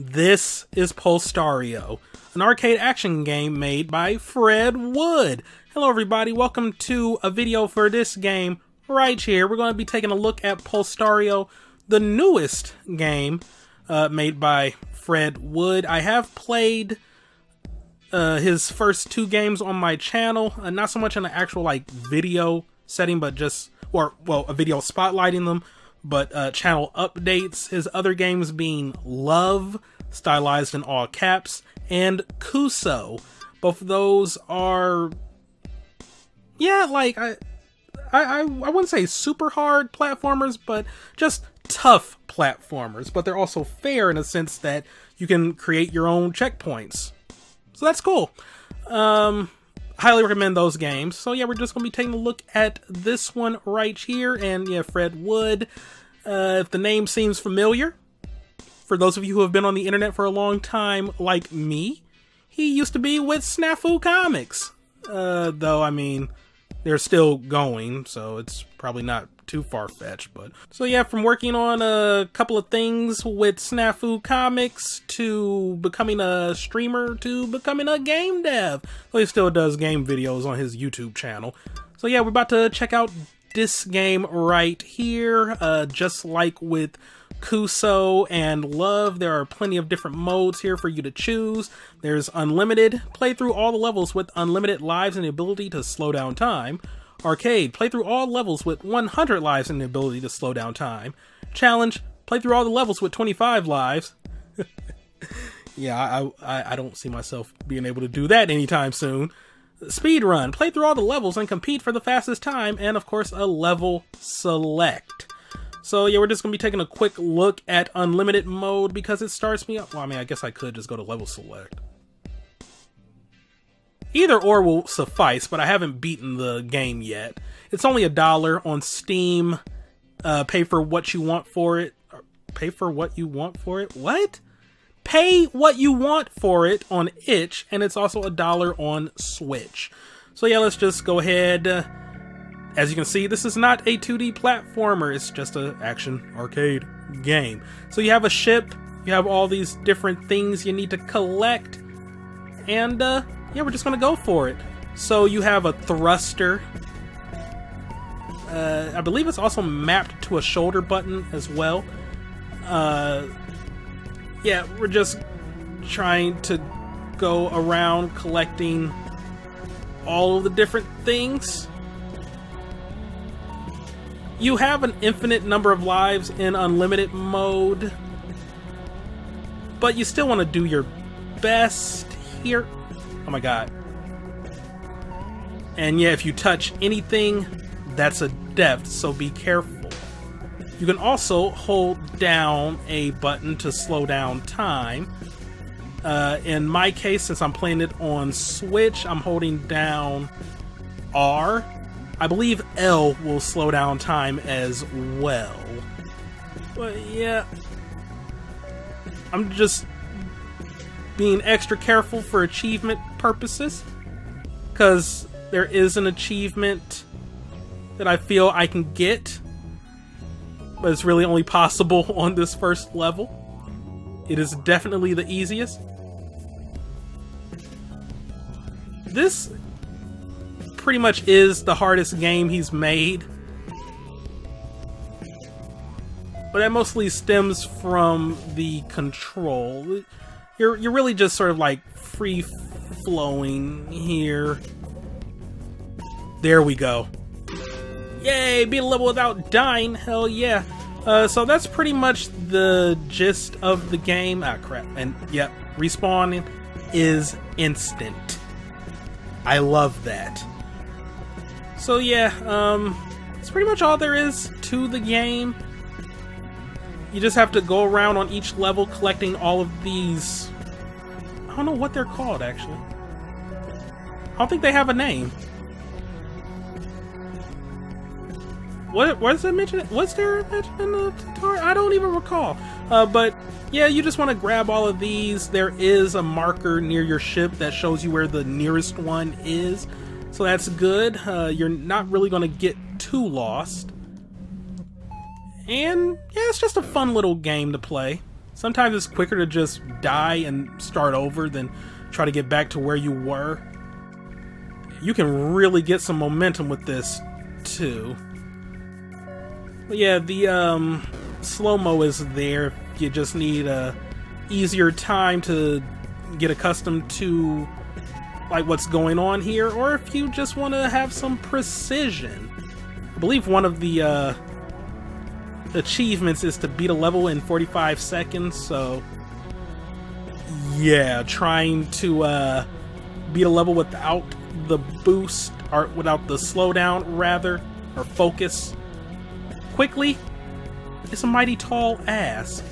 This is Pulstario, an arcade action game made by Fred Wood. Hello everybody, welcome to a video for this game right here. We're going to be taking a look at Pulstario, the newest game uh, made by Fred Wood. I have played uh, his first two games on my channel, uh, not so much in an actual like video setting, but just, or well, a video spotlighting them but uh, channel updates. His other games being Love, stylized in all caps, and Kuso. Both of those are, yeah, like I, I, I, I wouldn't say super hard platformers, but just tough platformers. But they're also fair in a sense that you can create your own checkpoints. So that's cool. Um, highly recommend those games. So yeah, we're just gonna be taking a look at this one right here, and yeah, Fred Wood. Uh, if the name seems familiar, for those of you who have been on the internet for a long time, like me, he used to be with Snafu Comics. Uh, though I mean, they're still going, so it's probably not too far fetched. But so yeah, from working on a couple of things with Snafu Comics to becoming a streamer to becoming a game dev. Well, he still does game videos on his YouTube channel. So yeah, we're about to check out this game right here. Uh, just like with Kuso and Love, there are plenty of different modes here for you to choose. There's Unlimited, play through all the levels with unlimited lives and the ability to slow down time. Arcade, play through all levels with 100 lives and the ability to slow down time. Challenge, play through all the levels with 25 lives. yeah, I, I, I don't see myself being able to do that anytime soon. Speed run, play through all the levels and compete for the fastest time, and of course, a level select. So yeah, we're just gonna be taking a quick look at unlimited mode because it starts me up. Well, I mean, I guess I could just go to level select. Either or will suffice, but I haven't beaten the game yet. It's only a dollar on Steam. Uh, pay for what you want for it. Pay for what you want for it? What? Pay what you want for it on itch, and it's also a dollar on Switch. So yeah, let's just go ahead. As you can see, this is not a 2D platformer, it's just an action arcade game. So you have a ship, you have all these different things you need to collect, and uh, yeah, we're just gonna go for it. So you have a thruster. Uh, I believe it's also mapped to a shoulder button as well. Uh, yeah, we're just trying to go around collecting all of the different things. You have an infinite number of lives in unlimited mode, but you still want to do your best here. Oh my god. And yeah, if you touch anything, that's a death, so be careful. You can also hold down a button to slow down time. Uh, in my case, since I'm playing it on Switch, I'm holding down R. I believe L will slow down time as well. But yeah, I'm just being extra careful for achievement purposes. Because there is an achievement that I feel I can get but it's really only possible on this first level. It is definitely the easiest. This pretty much is the hardest game he's made. But that mostly stems from the control. You're you're really just sort of like free flowing here. There we go. Yay, beat a level without dying, hell yeah. Uh, so that's pretty much the gist of the game. Ah, crap. And, yep, respawning is instant. I love that. So yeah, um, that's pretty much all there is to the game. You just have to go around on each level collecting all of these... I don't know what they're called, actually. I don't think they have a name. what was it mentioned? Was there a mention in the tutorial? I don't even recall. Uh, but yeah, you just want to grab all of these. There is a marker near your ship that shows you where the nearest one is, so that's good. Uh, you're not really going to get too lost. And yeah, it's just a fun little game to play. Sometimes it's quicker to just die and start over than try to get back to where you were. You can really get some momentum with this too. But yeah, the um, slow-mo is there. You just need a easier time to get accustomed to like what's going on here, or if you just want to have some precision. I believe one of the uh, achievements is to beat a level in 45 seconds, so yeah, trying to uh, beat a level without the boost, or without the slowdown, rather, or focus quickly, it's a mighty tall ask.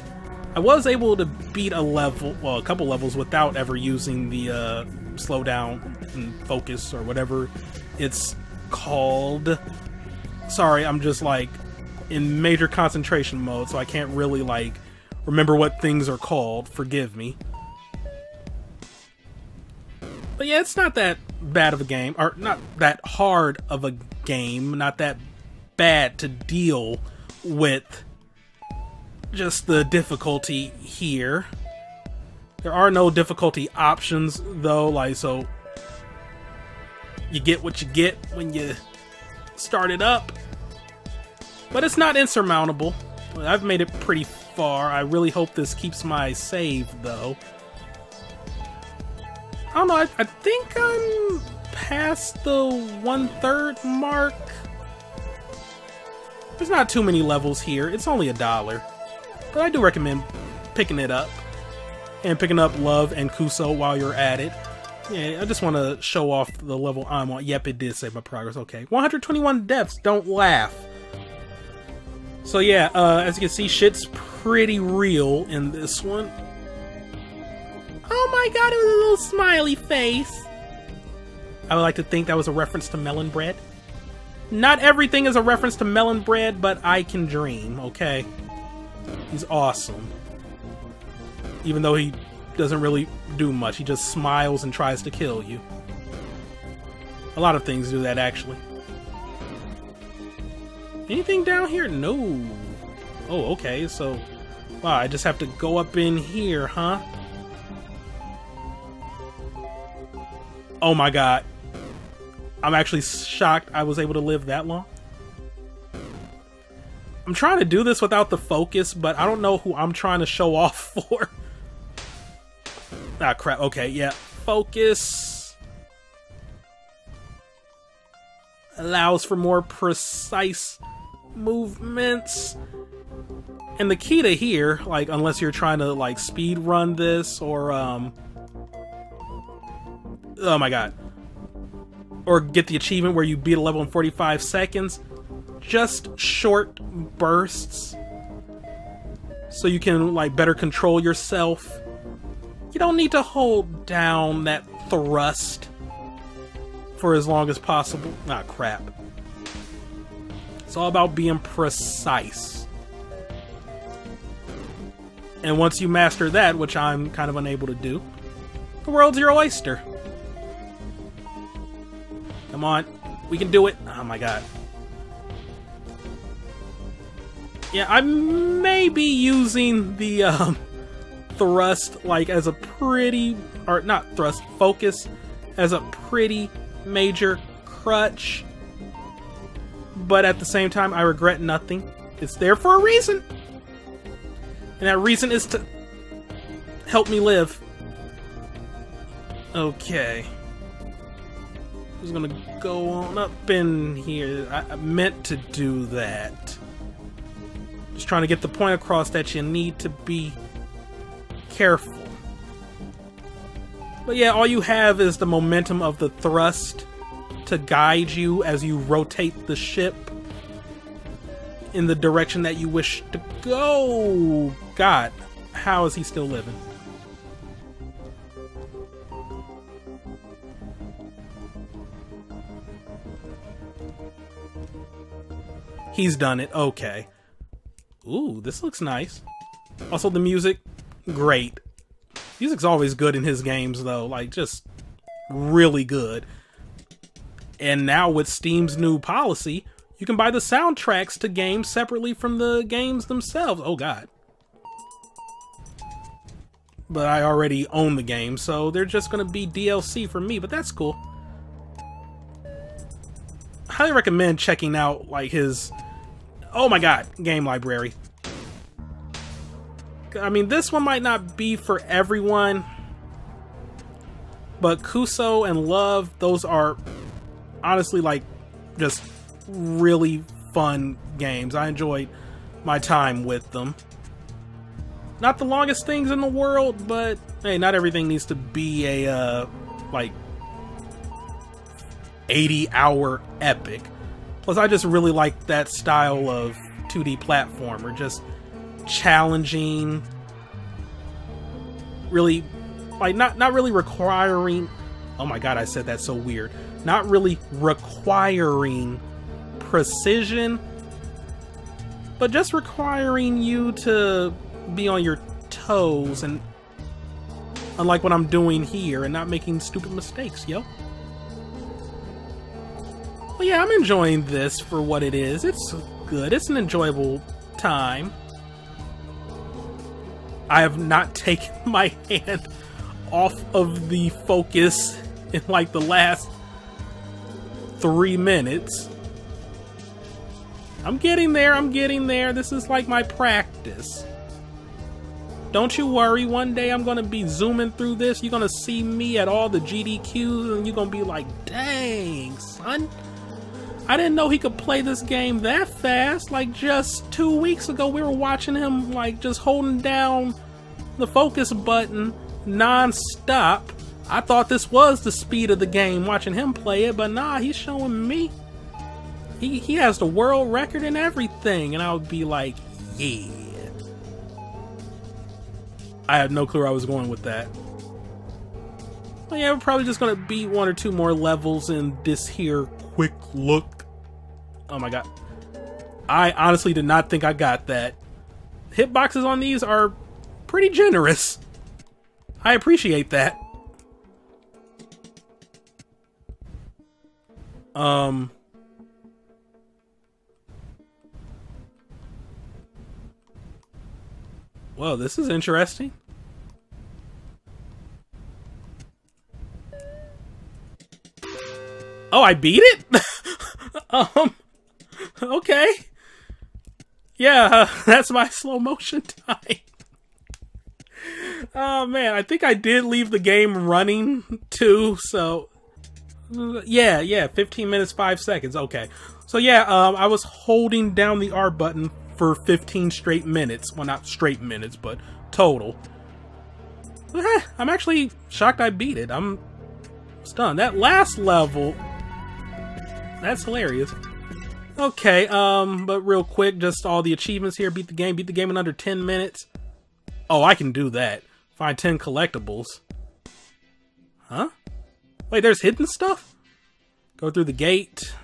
I was able to beat a level, well, a couple levels without ever using the uh, slowdown and focus or whatever it's called. Sorry, I'm just like in major concentration mode, so I can't really like remember what things are called. Forgive me. But yeah, it's not that bad of a game, or not that hard of a game, not that bad to deal with just the difficulty here. There are no difficulty options though, like so you get what you get when you start it up. But it's not insurmountable. I've made it pretty far. I really hope this keeps my save though. I don't know, I, I think I'm past the one-third mark. There's not too many levels here. It's only a dollar. But I do recommend picking it up. And picking up Love and Kuso while you're at it. Yeah, I just want to show off the level I'm on. Yep, it did save my progress. Okay. 121 deaths. Don't laugh. So yeah, uh, as you can see, shit's pretty real in this one. Oh my god, it was a little smiley face. I would like to think that was a reference to melon bread. Not everything is a reference to melon bread, but I can dream, okay? He's awesome. Even though he doesn't really do much, he just smiles and tries to kill you. A lot of things do that, actually. Anything down here? No. Oh, okay, so... Wow, I just have to go up in here, huh? Oh my god. I'm actually shocked I was able to live that long. I'm trying to do this without the focus, but I don't know who I'm trying to show off for. ah, crap. Okay, yeah. Focus. Allows for more precise movements. And the key to here, like, unless you're trying to, like, speed run this or, um... Oh my god. Or get the achievement where you beat a level in 45 seconds. Just short bursts. So you can, like, better control yourself. You don't need to hold down that thrust for as long as possible. Ah, crap. It's all about being precise. And once you master that, which I'm kind of unable to do, the world's your oyster. Come on. We can do it. Oh my god. Yeah, I may be using the um, thrust like as a pretty, or not thrust, focus as a pretty major crutch but at the same time, I regret nothing. It's there for a reason. And that reason is to help me live. Okay. Just gonna go on up in here. I, I meant to do that. Just trying to get the point across that you need to be careful. But yeah, all you have is the momentum of the thrust to guide you as you rotate the ship in the direction that you wish to go. God, how is he still living? He's done it. Okay. Ooh, this looks nice. Also, the music, great. Music's always good in his games, though. Like, just really good. And now with Steam's new policy, you can buy the soundtracks to games separately from the games themselves. Oh god. but I already own the game, so they're just gonna be DLC for me, but that's cool. Highly recommend checking out like his oh my god, game library. I mean, this one might not be for everyone, but Kuso and Love, those are honestly like just really fun games. I enjoyed my time with them. Not the longest things in the world, but hey, not everything needs to be a uh, like 80 hour epic. Plus, I just really like that style of 2D platformer, just challenging, really like not not really requiring. Oh my god, I said that so weird. Not really requiring precision, but just requiring you to be on your toes and unlike what I'm doing here and not making stupid mistakes, yo. Well, yeah, I'm enjoying this for what it is. It's good. It's an enjoyable time. I have not taken my hand off of the focus in like the last three minutes. I'm getting there, I'm getting there. This is like my practice. Don't you worry, one day I'm gonna be zooming through this. You're gonna see me at all the GDQs and you're gonna be like, dang, son. I didn't know he could play this game that fast. Like just two weeks ago, we were watching him like just holding down the focus button non-stop. I thought this was the speed of the game watching him play it, but nah, he's showing me. He, he has the world record and everything, and I would be like, yeah. I had no clue where I was going with that. But yeah, we're probably just gonna beat one or two more levels in this here quick look. Oh my god. I honestly did not think I got that. Hitboxes on these are pretty generous. I appreciate that. Um... Well, this is interesting. Oh, I beat it? um, okay. Yeah, that's my slow motion time. oh man, I think I did leave the game running too, so yeah, yeah, 15 minutes 5 seconds. Okay. So yeah, um I was holding down the R button for 15 straight minutes. Well, not straight minutes, but total. Eh, I'm actually shocked I beat it. I'm stunned. That last level, that's hilarious. Okay, um, but real quick, just all the achievements here. Beat the game, beat the game in under 10 minutes. Oh, I can do that. Find 10 collectibles. Huh? Wait, there's hidden stuff? Go through the gate.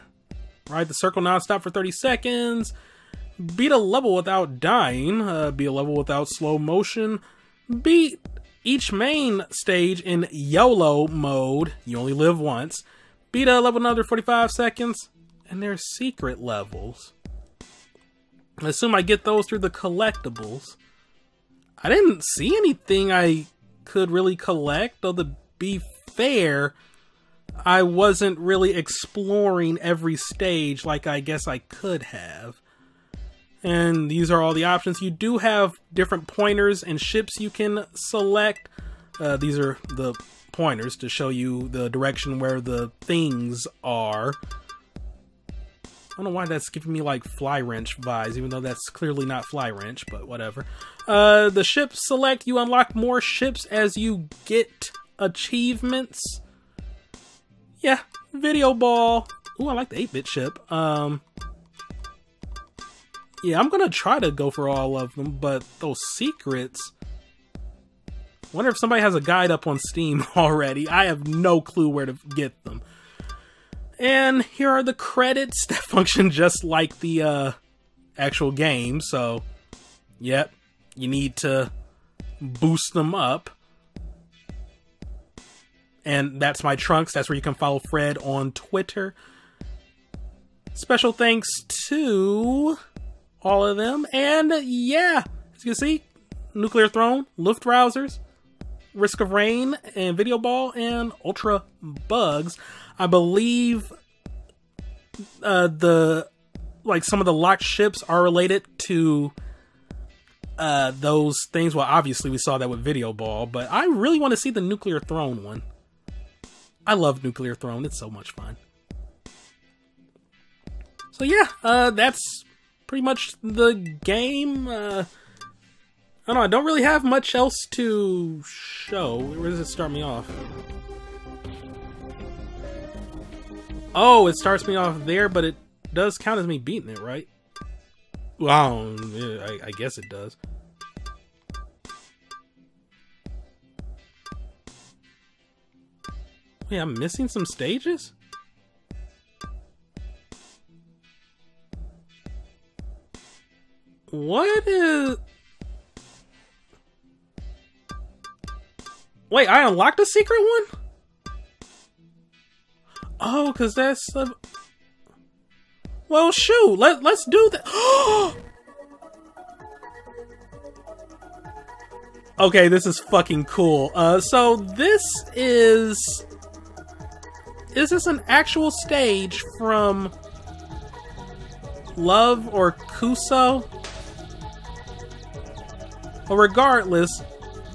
Ride the circle nonstop for 30 seconds beat a level without dying, uh, a level without slow motion, beat each main stage in YOLO mode, you only live once, beat a level another 45 seconds, and there's secret levels. I assume I get those through the collectibles. I didn't see anything I could really collect, though to be fair, I wasn't really exploring every stage like I guess I could have and these are all the options. You do have different pointers and ships you can select. Uh, these are the pointers to show you the direction where the things are. I don't know why that's giving me like Flywrench vibes, even though that's clearly not Flywrench, but whatever. Uh, the ship select, you unlock more ships as you get achievements. Yeah, Video Ball. Ooh, I like the 8-bit chip. Um, yeah, I'm gonna try to go for all of them, but those secrets. Wonder if somebody has a guide up on Steam already. I have no clue where to get them. And here are the credits that function just like the uh, actual game. So, yep, you need to boost them up. And that's my trunks. That's where you can follow Fred on Twitter. Special thanks to all of them. And yeah, as you can see, Nuclear Throne, Luftrausers, Risk of Rain and Video Ball and Ultra Bugs. I believe uh, the like some of the locked ships are related to uh, those things. Well, obviously we saw that with Video Ball, but I really want to see the Nuclear Throne one. I love Nuclear Throne; it's so much fun. So yeah, uh, that's pretty much the game. Uh, I don't know. I don't really have much else to show. Where does it start me off? Oh, it starts me off there, but it does count as me beating it, right? Well, I, I guess it does. Wait, I'm missing some stages? What is... Wait, I unlocked a secret one? Oh, because that's... Well, shoot, let, let's do that. okay, this is fucking cool. Uh, so this is... Is this an actual stage from Love or Kuso? But regardless,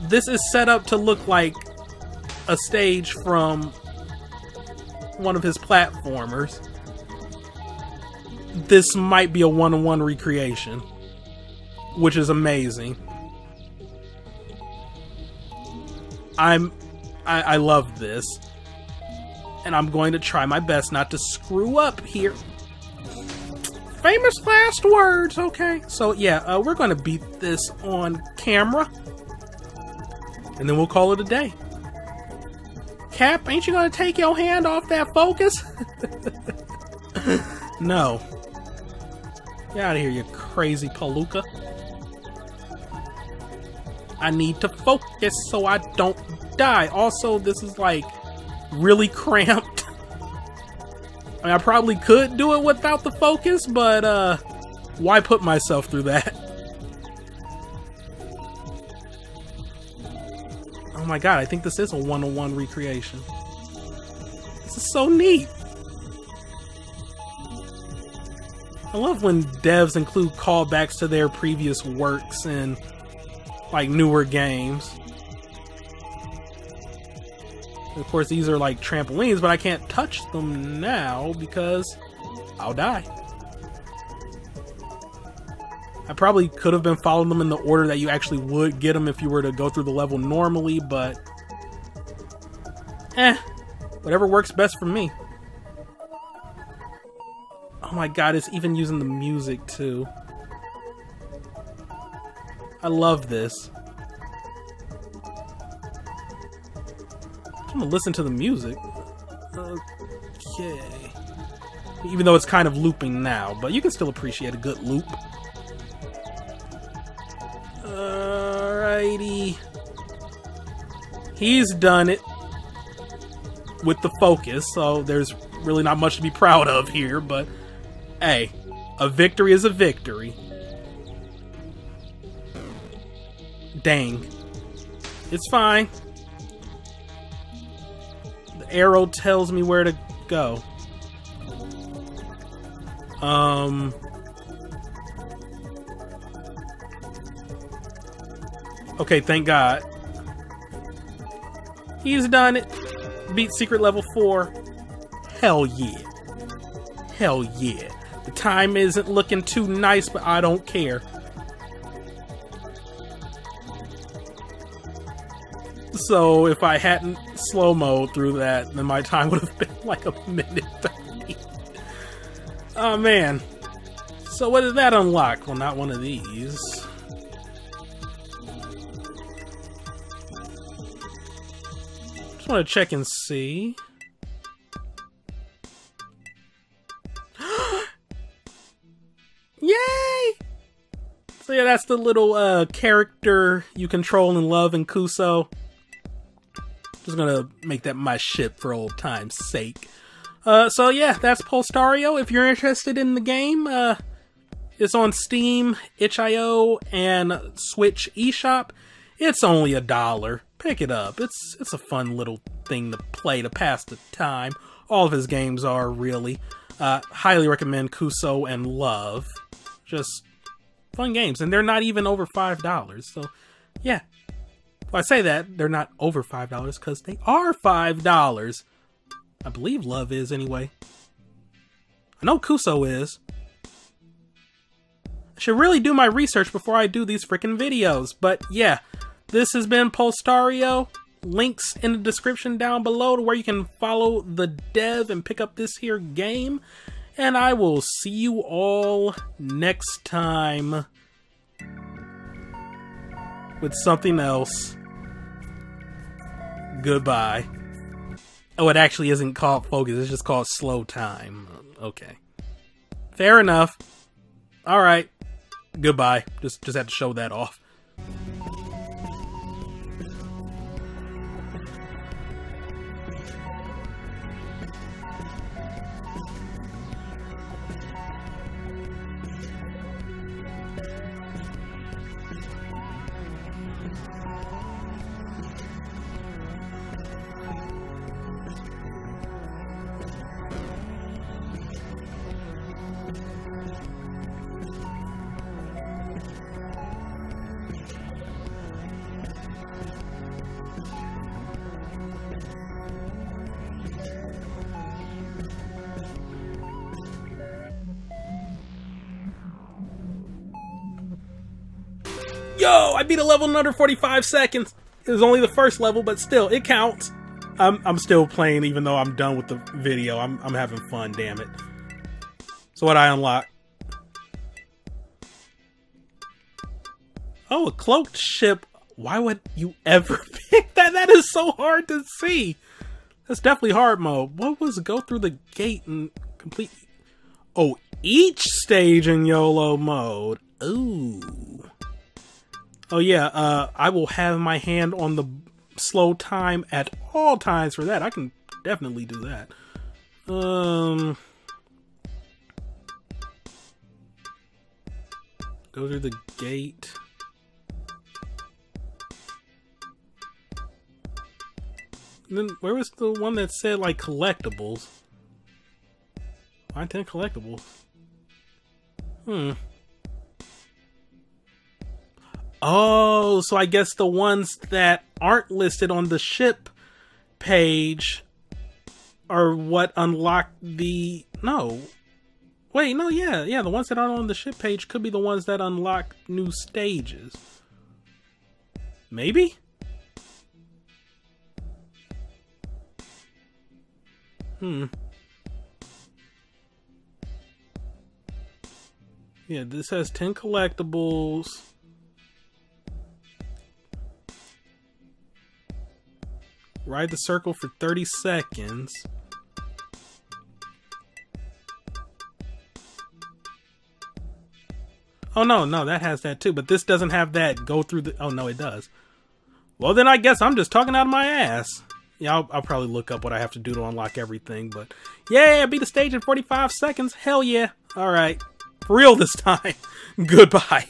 this is set up to look like a stage from one of his platformers. This might be a one-on-one recreation, which is amazing. I'm I, I love this. And I'm going to try my best not to screw up here. Famous last words, okay? So yeah, uh, we're going to beat this on camera. And then we'll call it a day. Cap, ain't you gonna take your hand off that focus? no. Get out of here, you crazy palooka. I need to focus so I don't die. Also, this is like really cramped. I mean, I probably could do it without the focus, but uh, why put myself through that? Oh my god, I think this is a one-on-one recreation. This is so neat. I love when devs include callbacks to their previous works in like newer games. Of course, these are like trampolines, but I can't touch them now because I'll die. I probably could have been following them in the order that you actually would get them if you were to go through the level normally, but eh, whatever works best for me. Oh my god, it's even using the music too. I love this. I'm gonna listen to the music. Okay. Even though it's kind of looping now, but you can still appreciate a good loop. Alrighty. He's done it with the focus, so there's really not much to be proud of here, but hey, a victory is a victory. Dang. It's fine. Arrow tells me where to go. Um, Okay, thank God. He's done it. Beat secret level 4. Hell yeah. Hell yeah. The time isn't looking too nice, but I don't care. So if I hadn't slow-mo through that, then my time would have been like a minute 30. Oh man. So what did that unlock? Well, not one of these. Just want to check and see. Yay! So yeah, that's the little uh, character you control and love in Kuso. Just gonna make that my ship for old time's sake. Uh, so yeah, that's Pulstario. If you're interested in the game, uh, it's on Steam, itch.io, and Switch eShop. It's only a dollar. pick it up. It's it's a fun little thing to play to pass the time. All of his games are really. Uh, highly recommend Kuso and Love. Just fun games, and they're not even over five dollars. So, yeah. Well, I say that they're not over five dollars because they are five dollars. I believe Love is anyway. I know Kuso is. I should really do my research before I do these freaking videos, but yeah. This has been Pulstario. Links in the description down below to where you can follow the dev and pick up this here game. And I will see you all next time with something else. Goodbye. Oh, it actually isn't called Focus, it's just called Slow Time. Okay. Fair enough. Alright. Goodbye. Just just had to show that off. Yo, I beat a level in under 45 seconds. It was only the first level, but still, it counts. I'm, I'm still playing even though I'm done with the video. I'm, I'm having fun, damn it. So what I unlock? Oh, a cloaked ship. Why would you ever pick that? That is so hard to see. That's definitely hard mode. What was go through the gate and complete... Oh, each stage in YOLO mode. Ooh. Oh yeah, uh, I will have my hand on the slow time at all times for that. I can definitely do that. Um, go through the gate. And then where was the one that said like collectibles? Why 10 collectibles? Hmm. Oh, so I guess the ones that aren't listed on the ship page are what unlock the no. Wait, no, yeah, yeah, the ones that aren't on the ship page could be the ones that unlock new stages. Maybe? Hmm. Yeah, this has 10 collectibles. Ride the circle for 30 seconds. Oh no, no, that has that too, but this doesn't have that go through the... Oh no, it does. Well then I guess I'm just talking out of my ass. Yeah, I'll, I'll probably look up what I have to do to unlock everything, but... Yeah, beat the stage in 45 seconds, hell yeah. Alright, for real this time. Goodbye.